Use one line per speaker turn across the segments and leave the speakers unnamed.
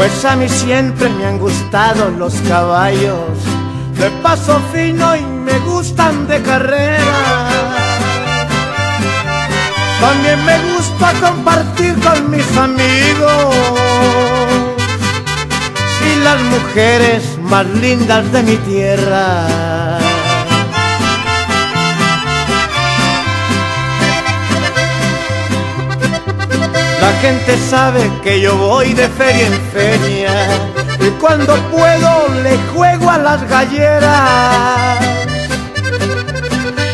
Pues a mí siempre me han gustado los caballos, de paso fino y me gustan de carrera. También me gusta compartir con mis amigos y las mujeres más lindas de mi tierra. La gente sabe que yo voy de feria en feria y cuando puedo le juego a las galleras.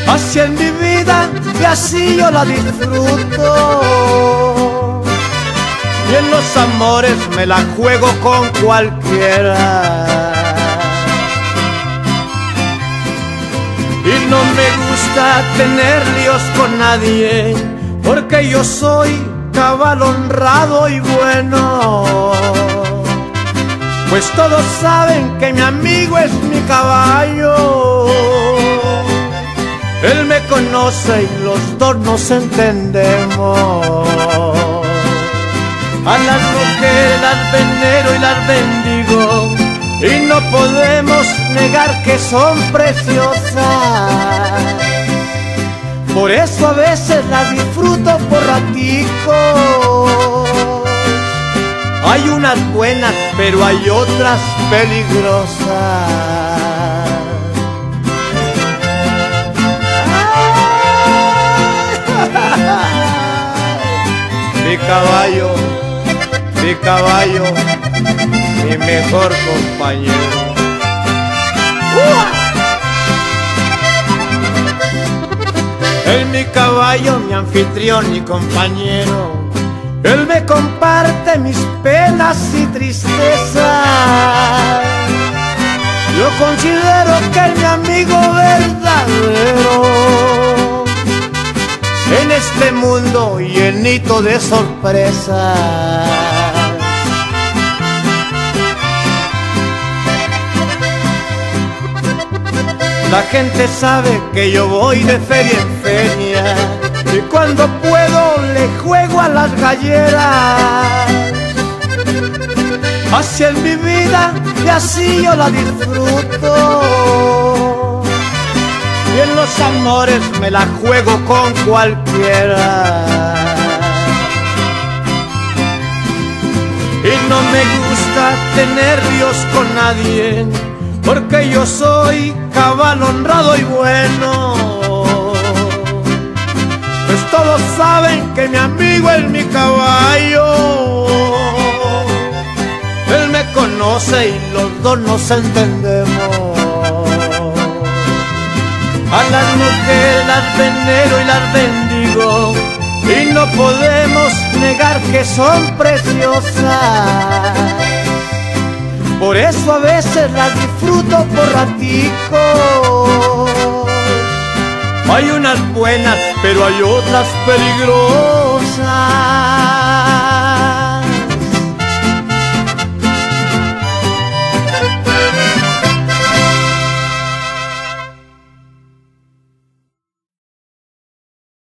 Así en mi vida y así yo la disfruto. Y en los amores me la juego con cualquiera. Y no me gusta tener líos con nadie, porque yo soy caballo honrado y bueno. Pues todos saben que mi amigo es mi caballo. Él me conoce y los dos nos entendemos. A las mujeres las venero y las bendigo. Y no podemos negar que son preciosas. Por eso a veces la disfruto ratico. Hay unas buenas, pero hay otras peligrosas. Mi caballo, mi caballo, mi mejor compañero. Caballo, mi anfitrión y compañero. Él me comparte mis penas y tristezas. Yo considero que es mi amigo verdadero. En este mundo llenito de sorpresas. La gente sabe que yo voy de feria en feria y cuando puedo le juego a las galleras. Así es mi vida y así yo la disfruto. Y en los amores me la juego con cualquiera. Y no me gusta tener ríos con nadie porque yo soy caballo honrado y bueno. Mi amigo es mi caballo. Él me conoce y los dos nos entendemos. A las mujeres las venero y las bendigo. Y no podemos negar que son preciosas. Por eso a veces las disfruto por ratico. Hay unas buenas, pero hay otras peligrosas.